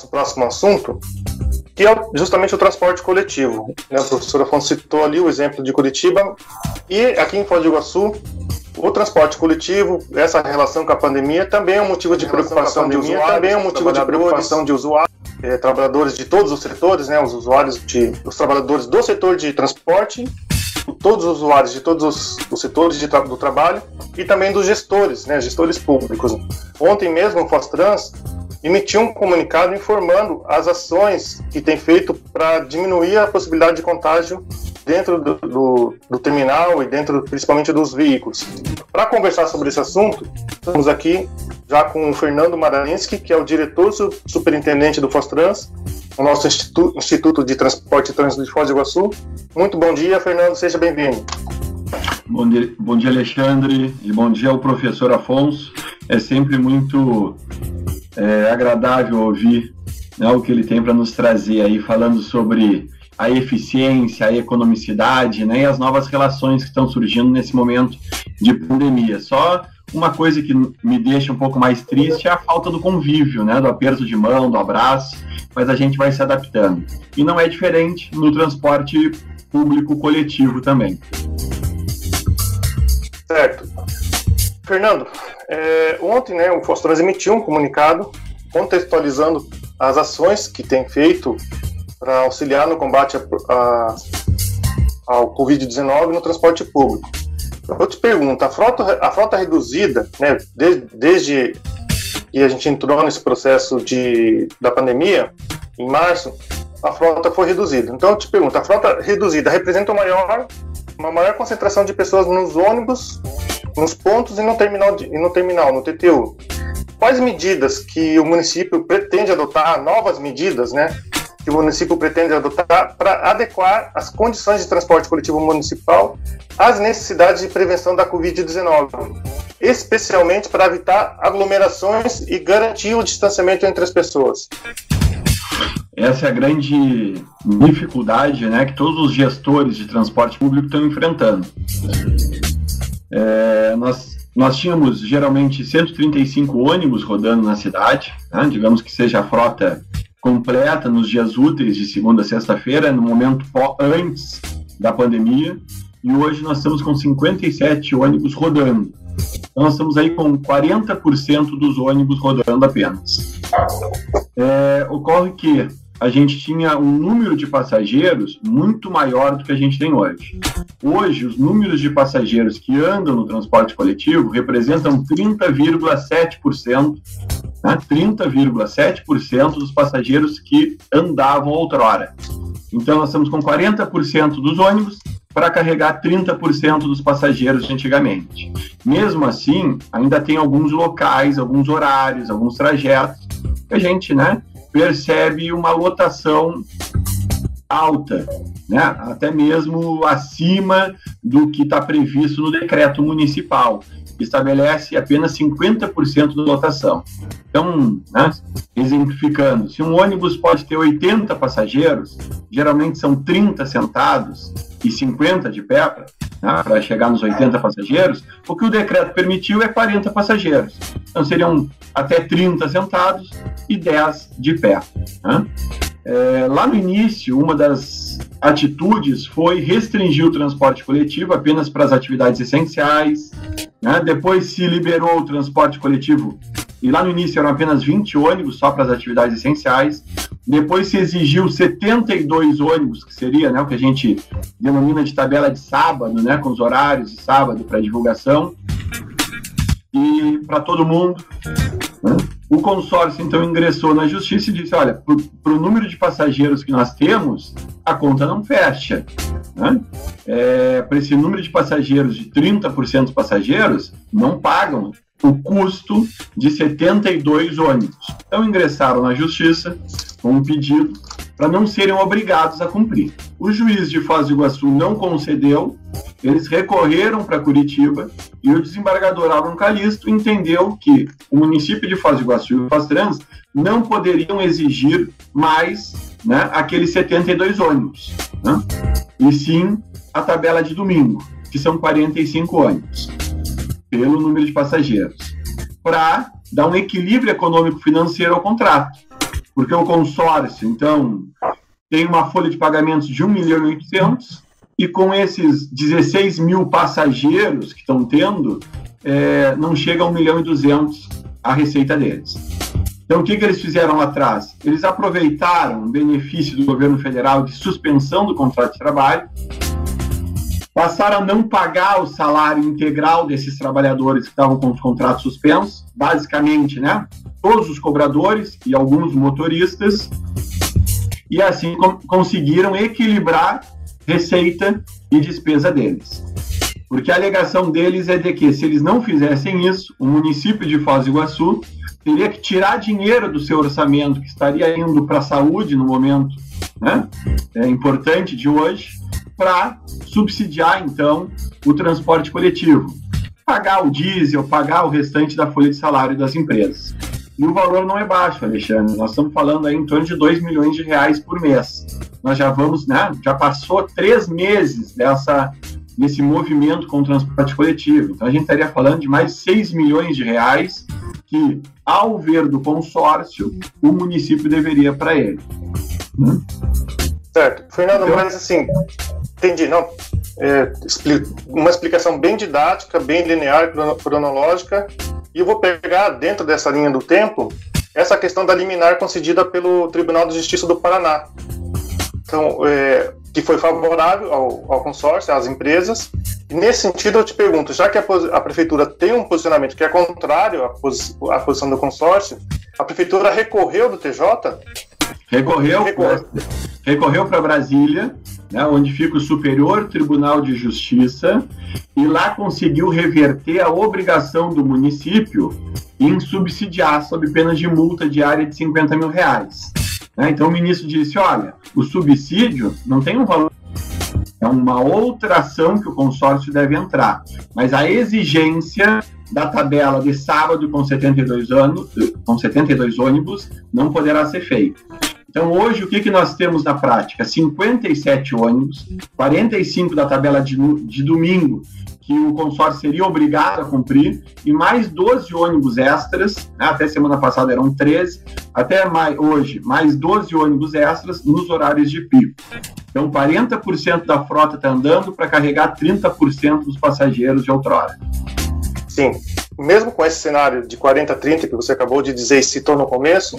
nosso próximo assunto, que é justamente o transporte coletivo. Né? O professor Afonso citou ali o exemplo de Curitiba e aqui em Foz do Iguaçu, o transporte coletivo, essa relação com a pandemia também é um motivo de preocupação de usuários, também é um motivo de preocupação de usuários, é, trabalhadores de todos os setores, né, os usuários de, os trabalhadores do setor de transporte, todos os usuários de todos os, os setores de do trabalho e também dos gestores, né, gestores públicos. Ontem mesmo o Fostrans emitiu um comunicado informando as ações que tem feito para diminuir a possibilidade de contágio dentro do, do, do, terminal e dentro principalmente dos veículos. Para conversar sobre esse assunto, estamos aqui já com o Fernando Maralinski, que é o diretor superintendente do Fostrans, o nosso Instituto, Instituto de Transporte e Trânsito de Foz do Iguaçu. Muito bom dia, Fernando, seja bem-vindo. Bom dia, bom dia, Alexandre, e bom dia ao professor Afonso. É sempre muito é, agradável ouvir né, o que ele tem para nos trazer aí, falando sobre a eficiência, a economicidade né, e as novas relações que estão surgindo nesse momento de pandemia. Só uma coisa que me deixa um pouco mais triste é a falta do convívio, né, do aperto de mão, do abraço, mas a gente vai se adaptando. E não é diferente no transporte público coletivo também. Certo. Fernando, é, ontem né, o Fostrans emitiu um comunicado contextualizando as ações que tem feito para auxiliar no combate a, a, ao Covid-19 no transporte público. Eu te pergunto, a frota, a frota reduzida, né, desde, desde que a gente entrou nesse processo de, da pandemia, em março, a frota foi reduzida. Então eu te pergunto, a frota reduzida representa uma maior, uma maior concentração de pessoas nos ônibus, nos pontos e no terminal, de, e no, terminal no TTU. Quais medidas que o município pretende adotar, novas medidas, né, que o município pretende adotar para adequar as condições de transporte coletivo municipal às necessidades de prevenção da Covid-19, especialmente para evitar aglomerações e garantir o distanciamento entre as pessoas. Essa é a grande dificuldade né, que todos os gestores de transporte público estão enfrentando. É, nós, nós tínhamos geralmente 135 ônibus rodando na cidade, né, digamos que seja a frota completa nos dias úteis de segunda a sexta-feira, no momento antes da pandemia, e hoje nós estamos com 57 ônibus rodando. Então nós estamos aí com 40% dos ônibus rodando apenas. É, ocorre que a gente tinha um número de passageiros muito maior do que a gente tem hoje. Hoje, os números de passageiros que andam no transporte coletivo representam 30,7%, né, 30,7% dos passageiros que andavam outrora. Então, nós estamos com 40% dos ônibus para carregar 30% dos passageiros de antigamente. Mesmo assim, ainda tem alguns locais, alguns horários, alguns trajetos que a gente, né, percebe uma lotação alta, né? até mesmo acima do que está previsto no decreto municipal, que estabelece apenas 50% da lotação. Então, né, exemplificando, se um ônibus pode ter 80 passageiros, geralmente são 30 sentados e 50 de pé, né, para chegar nos 80 passageiros, o que o decreto permitiu é 40 passageiros. Então seriam até 30 sentados e 10 de pé. Né? É, lá no início, uma das atitudes foi restringir o transporte coletivo apenas para as atividades essenciais. Né? Depois se liberou o transporte coletivo e lá no início eram apenas 20 ônibus só para as atividades essenciais. Depois se exigiu 72 ônibus, que seria né, o que a gente denomina de tabela de sábado, né, com os horários de sábado para divulgação. E para todo mundo. Né? O consórcio então ingressou na justiça e disse: olha, para o número de passageiros que nós temos, a conta não fecha. Né? É, para esse número de passageiros, de 30% dos passageiros, não pagam o custo de 72 ônibus. Então ingressaram na justiça com um pedido para não serem obrigados a cumprir. O juiz de Foz do Iguaçu não concedeu, eles recorreram para Curitiba e o desembargador Alan Calisto entendeu que o município de Foz do Iguaçu e o Foz Trans não poderiam exigir mais né, aqueles 72 ônibus, né? e sim a tabela de domingo, que são 45 ônibus pelo número de passageiros, para dar um equilíbrio econômico-financeiro ao contrato. porque o consórcio, então, tem uma folha de pagamentos de 1 milhão e 800 e com esses 16 mil passageiros que estão tendo, é, não chega a 1 milhão e 200 a receita deles. Então, o que, que eles fizeram lá atrás? Eles aproveitaram o benefício do governo federal de suspensão do contrato de trabalho, passaram a não pagar o salário integral desses trabalhadores que estavam com os contratos suspensos, basicamente, né? Todos os cobradores e alguns motoristas, e assim conseguiram equilibrar receita e despesa deles. Porque a alegação deles é de que, se eles não fizessem isso, o município de Foz do Iguaçu teria que tirar dinheiro do seu orçamento, que estaria indo para a saúde no momento né, é importante de hoje, para subsidiar, então, o transporte coletivo. Pagar o diesel, pagar o restante da folha de salário das empresas. E o valor não é baixo, Alexandre. Nós estamos falando aí em torno de 2 milhões de reais por mês. Nós já vamos, né? Já passou três meses dessa nesse movimento com o transporte coletivo. Então a gente estaria falando de mais 6 milhões de reais que, ao ver do consórcio, o município deveria para ele. Né? Certo. Fernando, então, mas assim, entendi, não. É, uma explicação bem didática, bem linear, cronológica, e eu vou pegar dentro dessa linha do tempo essa questão da liminar concedida pelo Tribunal de Justiça do Paraná. Então, é, que foi favorável ao, ao, consórcio, às empresas. E nesse sentido, eu te pergunto, já que a, a prefeitura tem um posicionamento que é contrário à, posi à, posição do consórcio, a prefeitura recorreu do TJ? Recorreu, recorreu para Brasília, né, onde fica o Superior Tribunal de Justiça, e lá conseguiu reverter a obrigação do município em subsidiar sob pena de multa diária de 50 mil reais. Né? Então o ministro disse: olha, o subsídio não tem um valor. É uma outra ação que o consórcio deve entrar. Mas a exigência da tabela de sábado com 72 anos, com 72 ônibus, não poderá ser feita. Então, hoje, o que, que nós temos na prática? 57 ônibus, 45 da tabela de, de domingo, que o consórcio seria obrigado a cumprir, e mais 12 ônibus extras, né, até semana passada eram 13, até mais, hoje, mais 12 ônibus extras nos horários de pico. Então, 40% da frota está andando para carregar 30% dos passageiros de outrora. Sim mesmo com esse cenário de 40 30 que você acabou de dizer e citou no começo,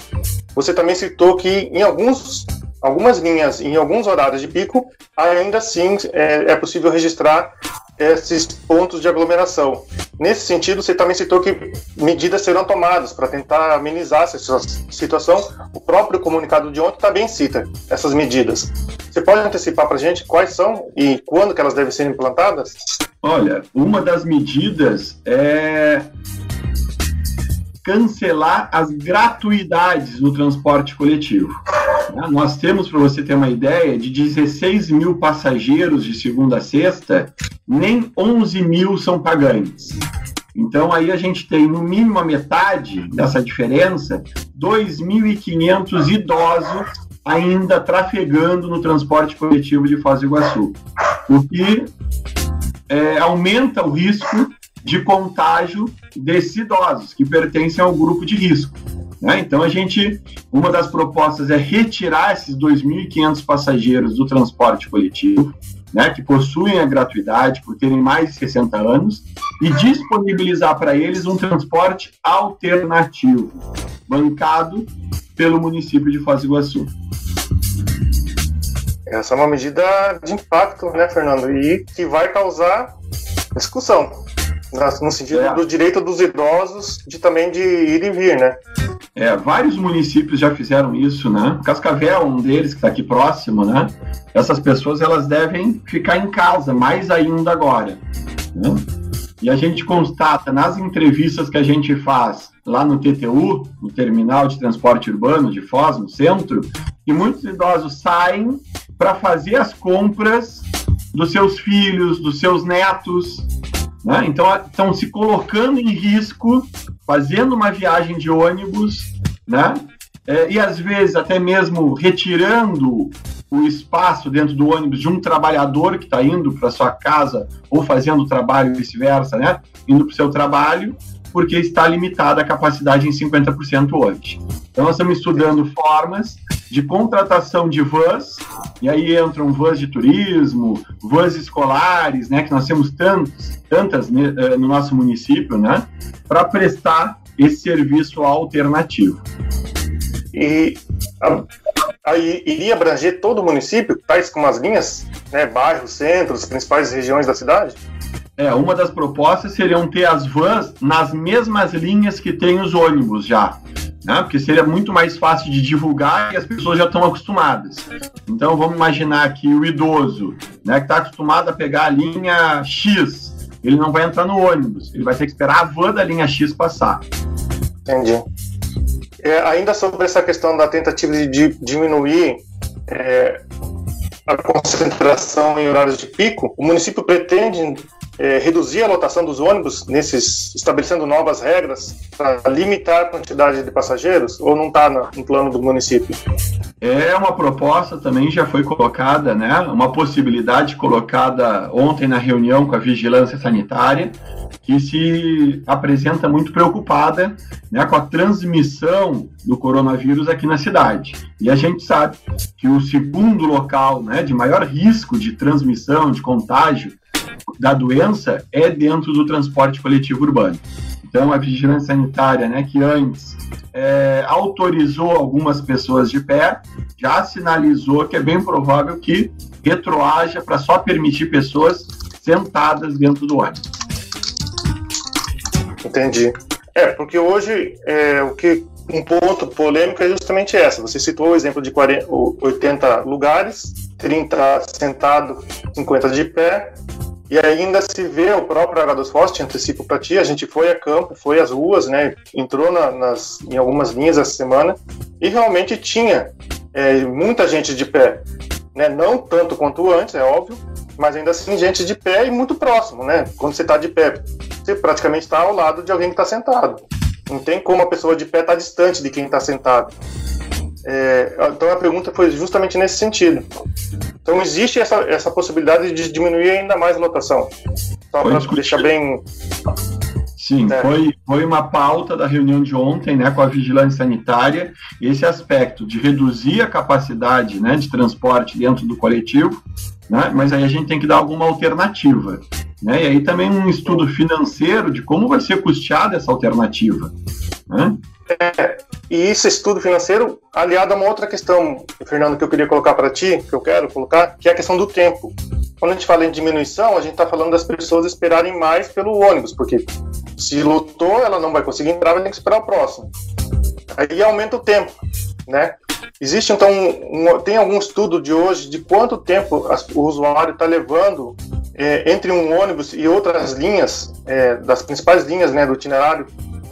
você também citou que em alguns, algumas linhas, em alguns horários de pico, ainda assim é, é possível registrar esses pontos de aglomeração. Nesse sentido, você também citou que medidas serão tomadas para tentar amenizar essa situação. O próprio comunicado de ontem também cita essas medidas. Você pode antecipar para a gente quais são e quando que elas devem ser implantadas? Olha, uma das medidas é cancelar as gratuidades no transporte coletivo. Né? Nós temos, para você ter uma ideia, de 16 mil passageiros de segunda a sexta, nem 11 mil são pagantes. Então aí a gente tem no mínimo a metade dessa diferença, 2.500 idosos ainda trafegando no transporte coletivo de Foz do Iguaçu, o que é, aumenta o risco de contágio desses idosos que pertencem ao grupo de risco. Né? Então a gente, uma das propostas é retirar esses 2.500 passageiros do transporte coletivo, né, que possuem a gratuidade por terem mais de 60 anos e disponibilizar para eles um transporte alternativo, bancado pelo município de Foz do Iguaçu. Essa é uma medida de impacto, né, Fernando? E que vai causar discussão no sentido é. do direito dos idosos de também de ir e vir, né? É, vários municípios já fizeram isso, né? Cascavel, um deles que está aqui próximo, né? Essas pessoas elas devem ficar em casa, mais ainda agora. Né? E a gente constata nas entrevistas que a gente faz lá no TTU, no Terminal de Transporte Urbano de Foz, no centro, que muitos idosos saem para fazer as compras dos seus filhos, dos seus netos, né? Então, estão se colocando em risco, fazendo uma viagem de ônibus, né? É, e às vezes até mesmo retirando o espaço dentro do ônibus de um trabalhador que está indo para sua casa ou fazendo trabalho vice-versa, né? Indo para o seu trabalho porque está limitada a capacidade em 50% hoje. Então, nós estamos estudando formas de contratação de vans, e aí entram vans de turismo, vans escolares, né, que nós temos tantos, tantas né, eh, no nosso município, né, para prestar esse serviço alternativo. E aí iria abranger todo o município, tais como as linhas, né, bairros, centros, principais regiões da cidade? É, uma das propostas seriam ter as vans nas mesmas linhas que tem os ônibus já. Né? Porque seria muito mais fácil de divulgar e as pessoas já estão acostumadas. Então vamos imaginar que o idoso, né, que está acostumado a pegar a linha X, ele não vai entrar no ônibus, ele vai ter que esperar a van da linha X passar. Entendi. É, ainda sobre essa questão da tentativa de diminuir é, a concentração em horários de pico, o município pretende é, reduzir a lotação dos ônibus, nesses estabelecendo novas regras para limitar a quantidade de passageiros, ou não está no plano do município? É uma proposta também já foi colocada, né? Uma possibilidade colocada ontem na reunião com a vigilância sanitária, que se apresenta muito preocupada né, com a transmissão do coronavírus aqui na cidade. E a gente sabe que o segundo local né, de maior risco de transmissão, de contágio da doença é dentro do transporte coletivo urbano. Então, a vigilância sanitária, né, que antes é, autorizou algumas pessoas de pé, já sinalizou que é bem provável que retroaja para só permitir pessoas sentadas dentro do ônibus. Entendi. É, porque hoje é, o que um ponto polêmico é justamente essa. Você citou o exemplo de 40, 80 lugares, 30 sentado, 50 de pé, e ainda se vê o próprio H2 Forte, antecipo para ti, a gente foi a campo, foi às ruas, né, entrou na, nas, em algumas linhas essa semana, e realmente tinha é, muita gente de pé. Né, não tanto quanto antes, é óbvio, mas ainda assim gente de pé e muito próximo, né? Quando você está de pé, você praticamente está ao lado de alguém que está sentado. Não tem como a pessoa de pé estar tá distante de quem está sentado. É, então a pergunta foi justamente nesse sentido. Então existe essa, essa possibilidade de diminuir ainda mais a lotação. Só para deixar bem. Sim, é. foi, foi uma pauta da reunião de ontem né, com a vigilância sanitária, esse aspecto de reduzir a capacidade né, de transporte dentro do coletivo, né, mas aí a gente tem que dar alguma alternativa. Né? E aí também um estudo financeiro de como vai ser custeada essa alternativa. Né? É, e esse estudo financeiro aliado a uma outra questão, Fernando, que eu queria colocar para ti, que eu quero colocar, que é a questão do tempo. Quando a gente fala em diminuição, a gente está falando das pessoas esperarem mais pelo ônibus, porque se lotou, ela não vai conseguir entrar, vai ter que esperar o próximo. Aí aumenta o tempo, né? Existe então um, tem algum estudo de hoje de quanto tempo o usuário está levando é, entre um ônibus e outras linhas, é, das principais linhas né, do itinerário,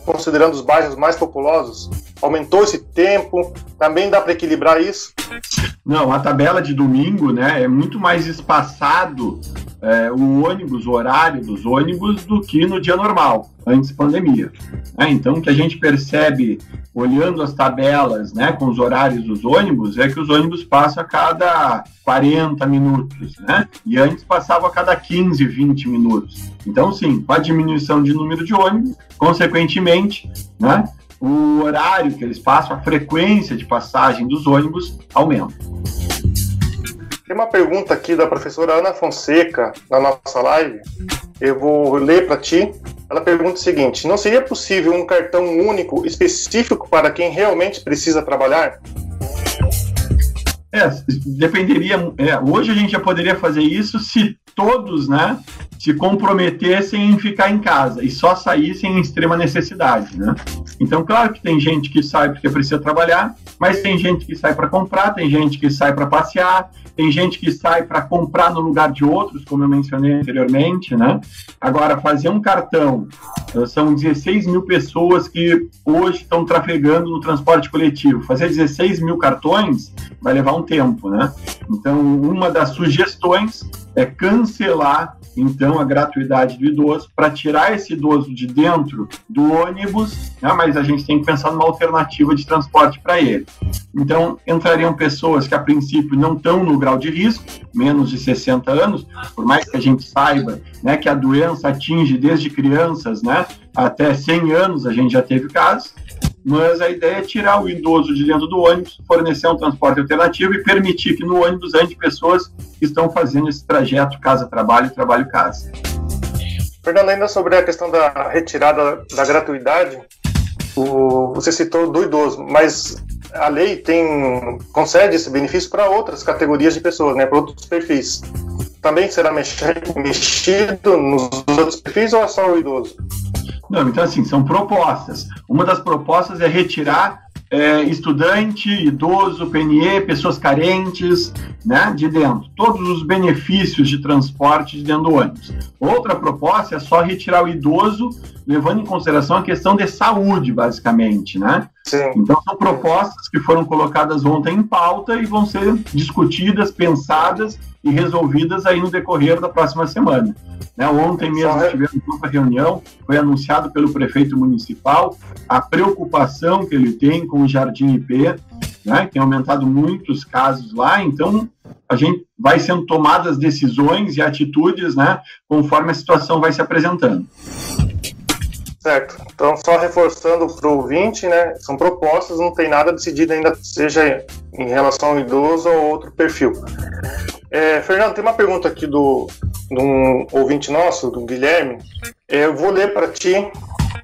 considerando os bairros mais populosos? Aumentou esse tempo? Também dá para equilibrar isso? Não, a tabela de domingo né, é muito mais espaçado é, o ônibus, o horário dos ônibus, do que no dia normal, antes pandemia. É, então, o que a gente percebe olhando as tabelas né, com os horários dos ônibus é que os ônibus passam a cada 40 minutos, né? E antes passava a cada 15, 20 minutos. Então, sim, com a diminuição de número de ônibus, consequentemente, né, o horário que eles passam, a frequência de passagem dos ônibus aumenta. Tem uma pergunta aqui da professora Ana Fonseca na nossa live. Eu vou ler para ti. Ela pergunta o seguinte: Não seria possível um cartão único específico para quem realmente precisa trabalhar? É, dependeria. É, hoje a gente já poderia fazer isso se todos, né, se comprometessem em ficar em casa e só saíssem em extrema necessidade, né? Então, claro que tem gente que sai porque precisa trabalhar, mas tem gente que sai para comprar, tem gente que sai para passear, tem gente que sai para comprar no lugar de outros, como eu mencionei anteriormente, né? Agora, fazer um cartão, eh, são 16 mil pessoas que hoje estão trafegando no transporte coletivo. Fazer 16 mil cartões vai levar um tempo, né? Então, uma das sugestões é cancelar então a gratuidade do idoso para tirar esse idoso de dentro do ônibus, né, mas a gente tem que pensar numa alternativa de transporte para ele. Então entrariam pessoas que a princípio não estão no grau de risco, menos de 60 anos, por mais que a gente saiba né, que a doença atinge desde crianças, né, até 100 anos a gente já teve casos, mas a ideia é tirar o idoso de dentro do ônibus, fornecer um transporte alternativo e permitir que no ônibus ande pessoas que estão fazendo esse trajeto casa-trabalho, trabalho-casa. Fernando, ainda sobre a questão da retirada da gratuidade, o, você citou do idoso, mas a lei tem concede esse benefício para outras categorias de pessoas, né, para outros perfis. Também será mexido nos outros perfis ou é só o idoso? Não, então assim, são propostas. Uma das propostas é retirar é, estudante, idoso, PNE, pessoas carentes, né, de dentro. Todos os benefícios de transporte de dentro do ônibus. Outra proposta é só retirar o idoso, levando em consideração a questão de saúde, basicamente, né? Sim. Então são propostas que foram colocadas ontem em pauta e vão ser discutidas, pensadas e resolvidas aí no decorrer da próxima semana. Né? Ontem mesmo tivemos uma reunião, foi anunciado pelo prefeito municipal a preocupação que ele tem com o Jardim IP, né? tem aumentado muitos casos lá, então a gente vai sendo tomadas decisões e atitudes né, conforme a situação vai se apresentando. Certo. Então, só reforçando para o ouvinte, né, são propostas, não tem nada decidido ainda, seja em relação ao idoso ou outro perfil. É, Fernando, tem uma pergunta aqui do, de um ouvinte nosso, do Guilherme. É, eu vou ler para ti,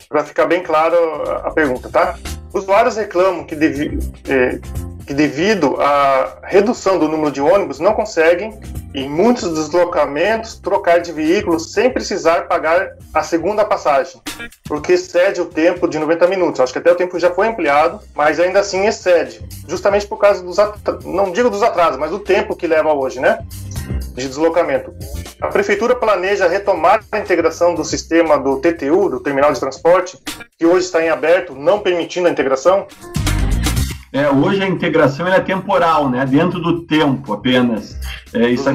para ficar bem claro a, pergunta, tá? Usuários reclamam que, devi, é, que devido à redução do número de ônibus não conseguem, em muitos deslocamentos, trocar de veículo sem precisar pagar a segunda passagem, porque excede o tempo de 90 minutos. Acho que até o tempo já foi ampliado, mas ainda assim excede, justamente por causa dos, não digo dos atrasos, mas do tempo que leva hoje, né? De deslocamento. A prefeitura planeja retomar a integração do sistema do TTU, do terminal de transporte, que hoje está em aberto, não permitindo a integração? É, hoje a integração é temporal, né? Dentro do tempo apenas. É, isso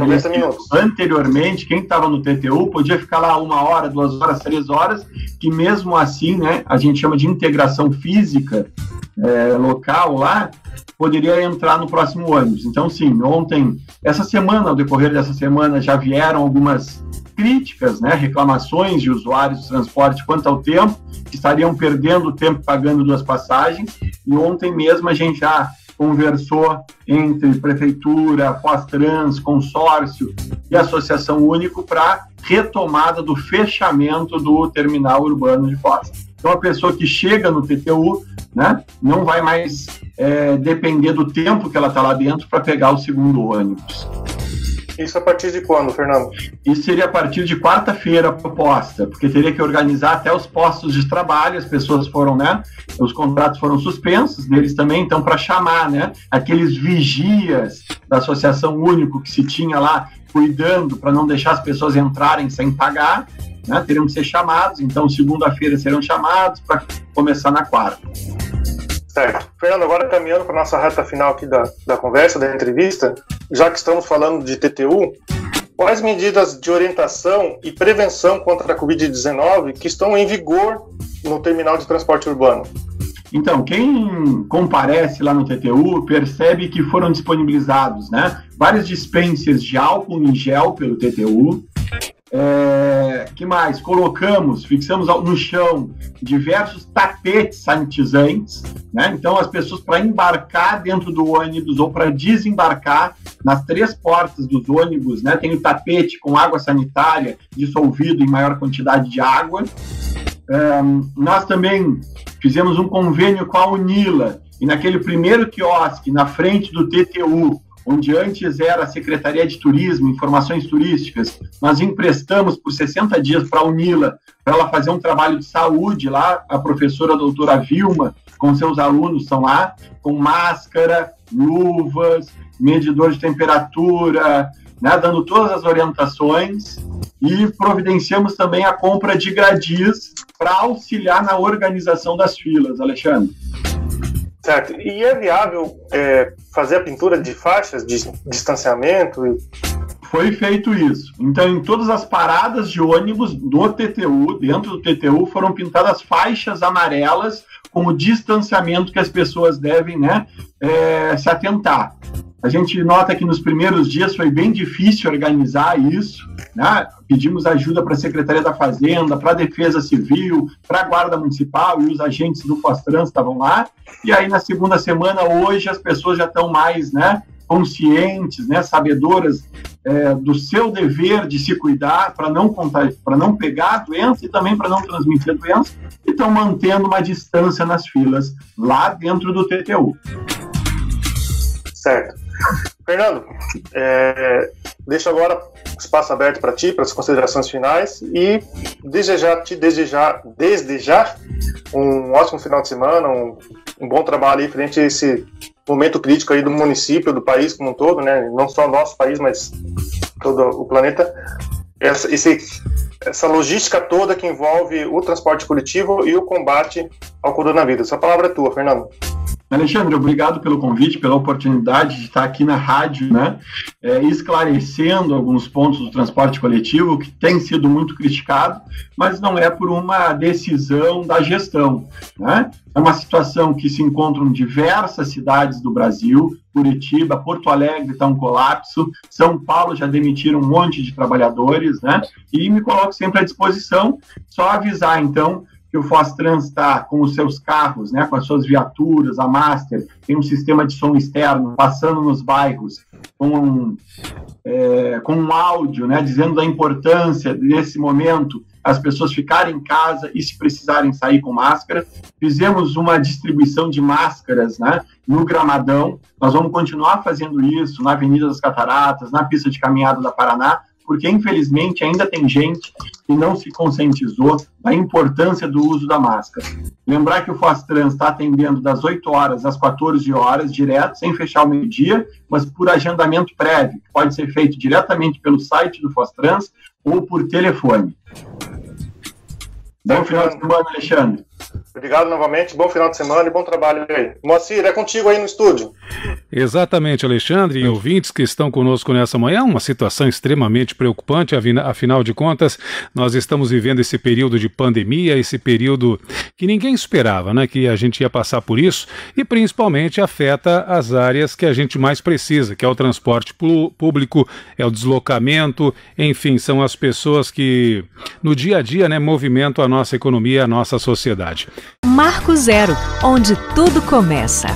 anteriormente, quem estava no TTU podia ficar lá uma hora, duas horas, três horas, que mesmo assim, né? A gente chama de integração física é, local lá, poderia entrar no próximo ônibus. Então, sim, ontem, essa semana, ao decorrer dessa semana, já vieram algumas críticas, né, reclamações de usuários de transporte quanto ao tempo, que estariam perdendo tempo pagando duas passagens, e ontem mesmo a gente já conversou entre prefeitura, pós-trans, consórcio e associação único para retomada do fechamento do terminal urbano de Foz. Então a pessoa que chega no TTU, né, não vai mais é, depender do tempo que ela está lá dentro para pegar o segundo ônibus. Isso a partir de quando, Fernando? Isso seria a partir de quarta-feira a proposta, porque teria que organizar até os postos de trabalho, as pessoas foram, né? Os contratos foram suspensos deles também, então para chamar, né? Aqueles vigias da Associação Único que se tinha lá cuidando para não deixar as pessoas entrarem sem pagar, né? Teriam que ser chamados, então segunda-feira serão chamados para começar na quarta. Certo. Fernando, agora caminhando para a nossa reta final aqui da, da conversa, da entrevista, já que estamos falando de TTU, quais medidas de orientação e prevenção contra a Covid-19 que estão em vigor no terminal de transporte urbano? Então, quem comparece lá no TTU percebe que foram disponibilizados né, vários dispensers de álcool em gel pelo TTU, é, que mais? Colocamos, fixamos no chão diversos tapetes sanitizantes, né? Então as pessoas para embarcar dentro do ônibus ou para desembarcar nas três portas dos ônibus, né? Tem o tapete com água sanitária dissolvido em maior quantidade de água. É, nós também fizemos um convênio com a Unila e naquele primeiro quiosque na frente do TTU onde antes era a Secretaria de Turismo, Informações Turísticas, nós emprestamos por 60 dias para a Unila, para ela fazer um trabalho de saúde lá, a professora a doutora Vilma, com seus alunos estão lá, com máscara, luvas, medidor de temperatura, né, dando todas as orientações e providenciamos também a compra de gradis para auxiliar na organização das filas, Alexandre. Certo. E é viável é, fazer a pintura de faixas de distanciamento? Foi feito isso. Então, em todas as paradas de ônibus do TTU, dentro do TTU, foram pintadas faixas amarelas com o distanciamento que as pessoas devem né, é, se atentar. A gente nota que nos primeiros dias foi bem difícil organizar isso. Né? Pedimos ajuda para a Secretaria da Fazenda, para a Defesa Civil, para a Guarda Municipal e os agentes do Fostrans estavam lá. E aí, na segunda semana, hoje, as pessoas já estão mais né, conscientes, né, sabedoras é, do seu dever de se cuidar para não para não pegar a doença e também para não transmitir a doença, e estão mantendo uma distância nas filas lá dentro do TTU. Certo. Fernando, é, deixo agora espaço aberto para ti, para as considerações finais e desejar, te desejar, desejar um ótimo final de semana, um, um bom trabalho aí frente a esse momento crítico aí do município, do país como um todo, né? Não só nosso país, mas todo o planeta. Essa, esse, essa logística toda que envolve o transporte coletivo e o combate ao coronavírus. A palavra é tua, Fernando. Alexandre, obrigado pelo convite, pela oportunidade de estar aqui na rádio, né, é, esclarecendo alguns pontos do transporte coletivo que tem sido muito criticado, mas não é por uma decisão da gestão, né? É uma situação que se encontra em diversas cidades do Brasil, Curitiba, Porto Alegre está um colapso, São Paulo já demitiram um monte de trabalhadores, né? E me coloco sempre à disposição, só avisar então que o Fostrans está com os seus carros, né, com as suas viaturas, a Master, tem um sistema de som externo passando nos bairros com é, com um áudio, né, dizendo da importância desse momento as pessoas ficarem em casa e se precisarem sair com máscara. Fizemos uma distribuição de máscaras, né, no Gramadão. Nós vamos continuar fazendo isso na Avenida das Cataratas, na pista de caminhada da Paraná, porque infelizmente ainda tem gente que não se conscientizou da importância do uso da máscara. Lembrar que o Fostrans está atendendo das 8 horas às 14 horas, direto, sem fechar o meio-dia, mas por agendamento prévio, que pode ser feito diretamente pelo site do Fostrans ou por telefone. Bom final de semana, Alexandre. Obrigado novamente, bom final de semana e bom trabalho aí. Moacir, é contigo aí no estúdio. Exatamente, Alexandre, e ouvintes que estão conosco nessa manhã, uma situação extremamente preocupante, afinal de contas, nós estamos vivendo esse período de pandemia, esse período que ninguém esperava, né, que a gente ia passar por isso, e principalmente afeta as áreas que a gente mais precisa, que é o transporte público, é o deslocamento, enfim, são as pessoas que no dia a dia, né, movimentam a nossa economia, a nossa sociedade. Marco Zero, onde tudo começa.